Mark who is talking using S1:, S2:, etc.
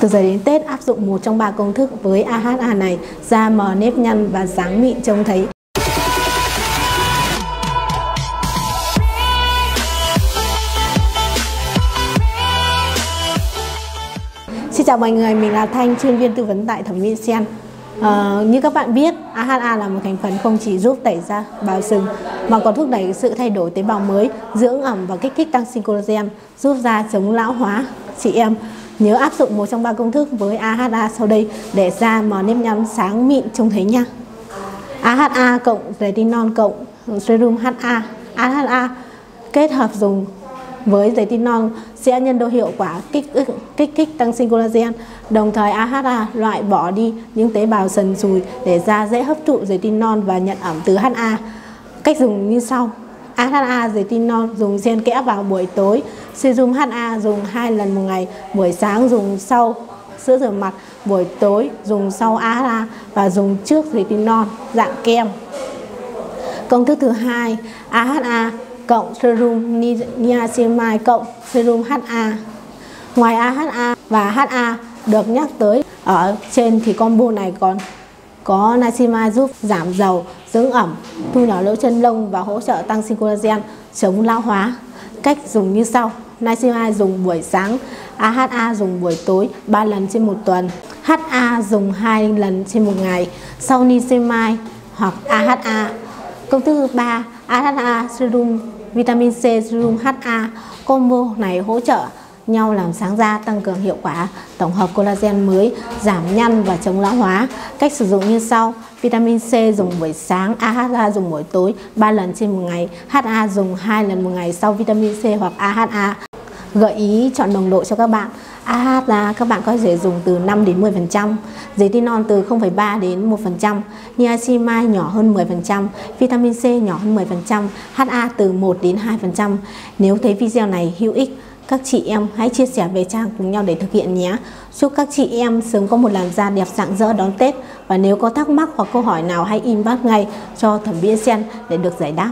S1: Từ giờ đến Tết áp dụng một trong ba công thức với AHA này, da mờ nếp nhăn và dáng mịn trông thấy Xin chào mọi người, mình là Thanh, chuyên viên tư vấn tại Thẩm mỹ Sen. À, ờ, như các bạn biết, AHA là một thành phần không chỉ giúp tẩy da bào sừng mà còn thúc đẩy sự thay đổi tế bào mới, dưỡng ẩm và kích thích tăng sinh collagen, giúp da chống lão hóa. Chị em nhớ áp dụng một trong ba công thức với AHA sau đây để da mờ nếp nhăn sáng mịn trông thấy nha. AHA cộng retinol cộng serum HA. AHA kết hợp dùng với retinol sẽ nhân đôi hiệu quả kích kích thích tăng sinh collagen. Đồng thời AHA loại bỏ đi những tế bào sần sùi để da dễ hấp thụ retinol và nhận ẩm từ HA. Cách dùng như sau. AHA retinol dùng xen kẽ vào buổi tối, serum HA dùng hai lần một ngày, buổi sáng dùng sau sữa rửa mặt, buổi tối dùng sau AHA và dùng trước retinol dạng kem. Công thức thứ hai, AHA cộng serum niacinamide cộng serum HA. Ngoài AHA và HA được nhắc tới ở trên thì combo này còn có niacinamide giúp giảm dầu, dưỡng ẩm, thu nhỏ lỗ chân lông và hỗ trợ tăng sinh collagen, chống lão hóa. Cách dùng như sau. Niacinamide dùng buổi sáng, à, AHA dùng buổi tối 3 lần trên một tuần. HA dùng 2 lần trên một ngày. Sau niacinamide hoặc AHA. Công thức thứ 3, AHA serum vitamin C serum HA combo này hỗ trợ nhau làm sáng da tăng cường hiệu quả tổng hợp collagen mới giảm nhăn và chống lão hóa cách sử dụng như sau vitamin C dùng buổi sáng AHA dùng buổi tối 3 lần trên một ngày HA dùng 2 lần một ngày sau vitamin C hoặc AHA gợi ý chọn nồng độ cho các bạn AH là các bạn có thể dùng từ 5 đến 10%, retinol từ 0,3 đến 1%, niacinamide nhỏ hơn 10%, vitamin C nhỏ hơn 10%, HA từ 1 đến 2%. Nếu thấy video này hữu ích, các chị em hãy chia sẻ về trang cùng nhau để thực hiện nhé. Chúc các chị em sớm có một làn da đẹp rạng rỡ đón Tết. Và nếu có thắc mắc hoặc câu hỏi nào hãy inbox ngay cho thẩm mỹ sen để được giải đáp.